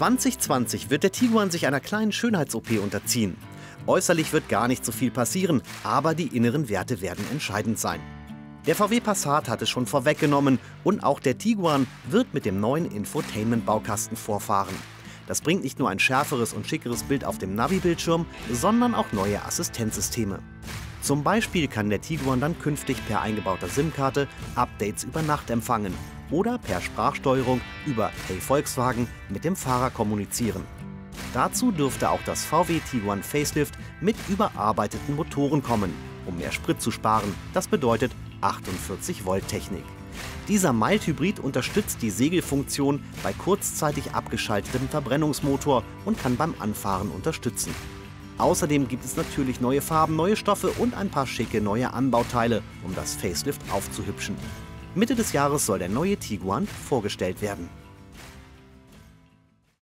2020 wird der Tiguan sich einer kleinen Schönheits-OP unterziehen. Äußerlich wird gar nicht so viel passieren, aber die inneren Werte werden entscheidend sein. Der VW Passat hat es schon vorweggenommen und auch der Tiguan wird mit dem neuen Infotainment-Baukasten vorfahren. Das bringt nicht nur ein schärferes und schickeres Bild auf dem Navi-Bildschirm, sondern auch neue Assistenzsysteme. Zum Beispiel kann der Tiguan dann künftig per eingebauter SIM-Karte Updates über Nacht empfangen oder per Sprachsteuerung über Hey Volkswagen mit dem Fahrer kommunizieren. Dazu dürfte auch das VW Tiguan Facelift mit überarbeiteten Motoren kommen, um mehr Sprit zu sparen. Das bedeutet 48 Volt Technik. Dieser Mild-Hybrid unterstützt die Segelfunktion bei kurzzeitig abgeschaltetem Verbrennungsmotor und kann beim Anfahren unterstützen. Außerdem gibt es natürlich neue Farben, neue Stoffe und ein paar schicke neue Anbauteile, um das Facelift aufzuhübschen. Mitte des Jahres soll der neue Tiguan vorgestellt werden.